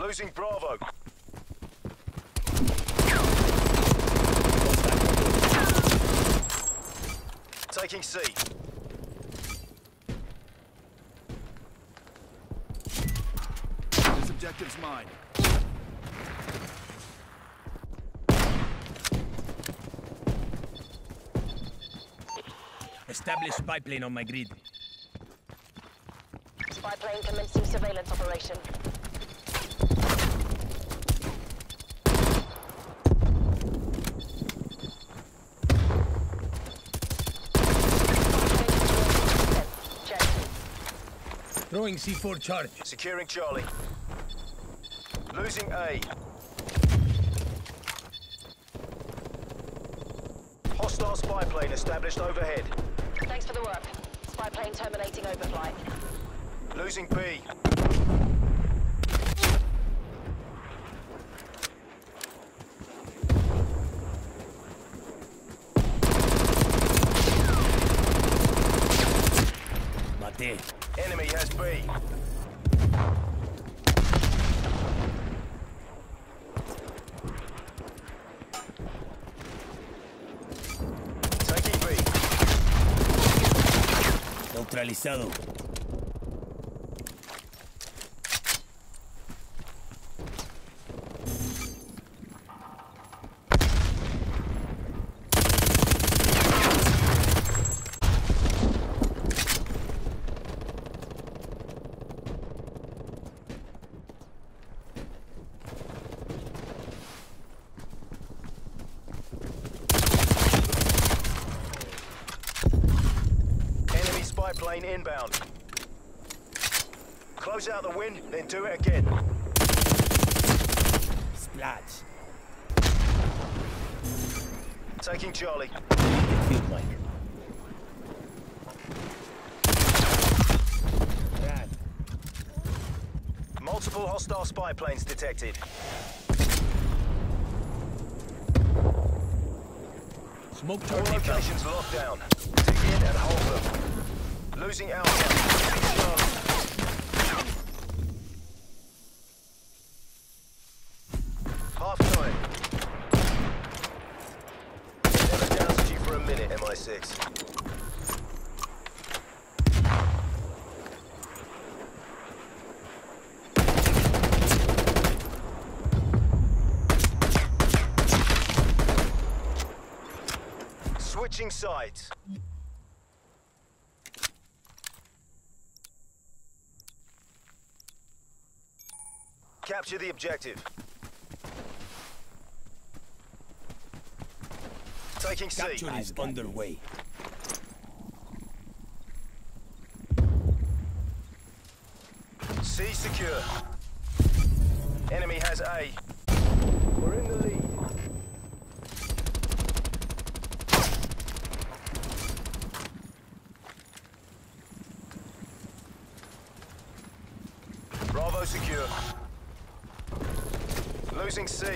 Losing Bravo. Taking C. This objective's mine. Establish spy plane on my grid. Spy plane commencing surveillance operation. Throwing C4 charge. Securing Charlie. Losing A. Hostile spy plane established overhead. Thanks for the work. Spy plane terminating overflight. Losing B. Mate. Enemy has B. Taking B. Neutralizado. Plane inbound. Close out the wind, then do it again. Splash. Taking Charlie. Rad. Multiple hostile spy planes detected. Smoke All inbound. locked down. Dig in and hold them. Losing Charlie. Half time. Never doubted you for a minute, MI6. Switching sides. Capture the objective. Taking C. Capture is underway. C secure. Enemy has A. We're in the lead. Bravo secure. Losing C.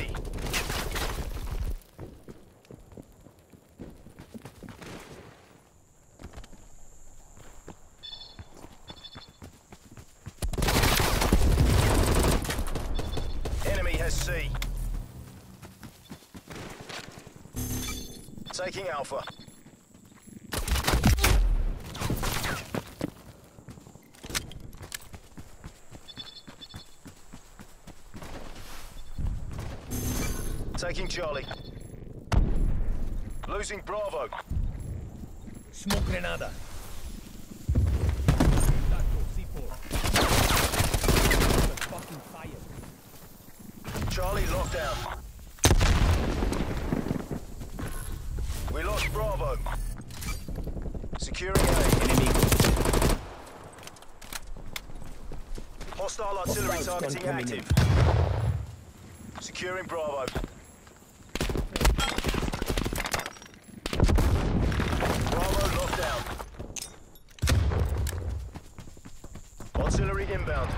Enemy has C. Taking Alpha. Taking Charlie. Losing Bravo. Smoke grenada. C4. Fucking fire. Charlie locked down. We lost Bravo. Securing A. Enemy. Hostile artillery targeting in. active. Securing. Bravo locked down. Artillery inbound.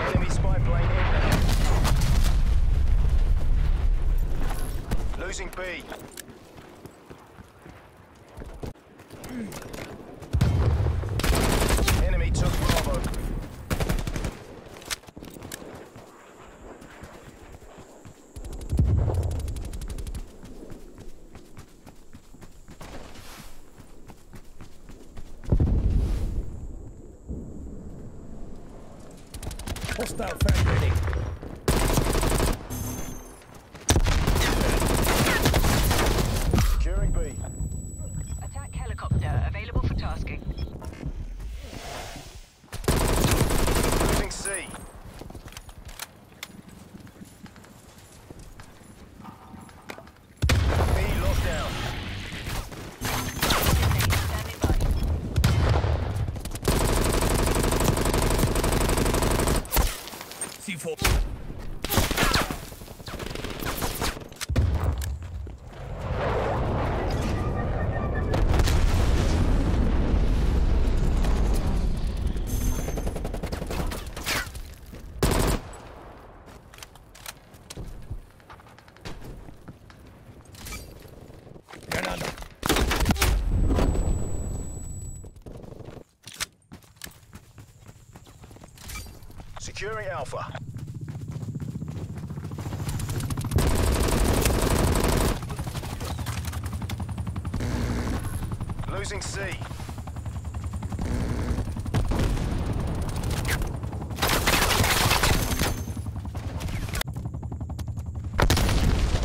Enemy spy plane inbound. Losing B. Enemy took Bravo. Hostile fan grenade. Securing B. Attack helicopter available for tasking. Losing C. B locked down. Standing by. C4. Granada. Securing Alpha. Losing C.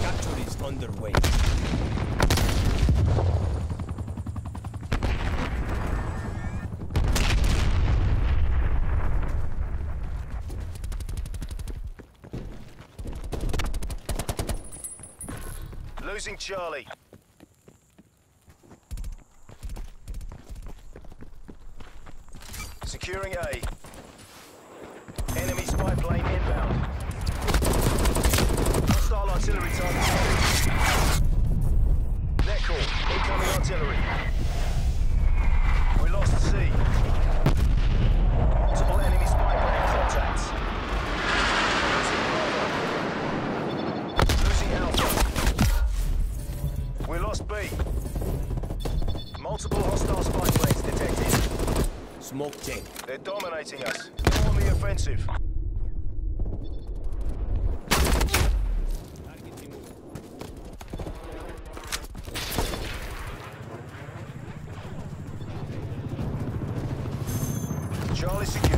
Capture is underway. Losing Charlie. Securing A. Smoke chain. They're dominating us. Go on the offensive. Charlie secure.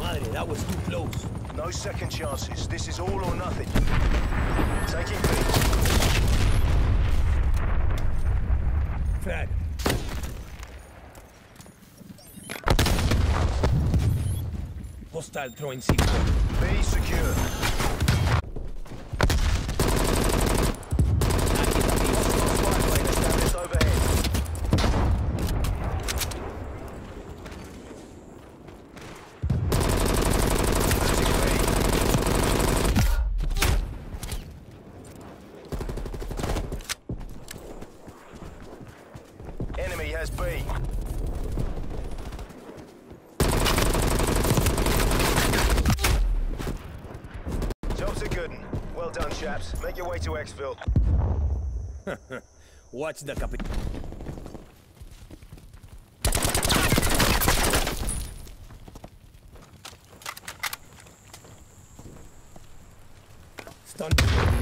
Madre, that was too close. No second chances. This is all or nothing. Taking B. Frag. Hostile throwing C4. B secure. Hostile spy plane established overhead. Losing B. Has B. Job's a good. Well done, chaps. Make your way to Exfil. Watch the capit. Stun.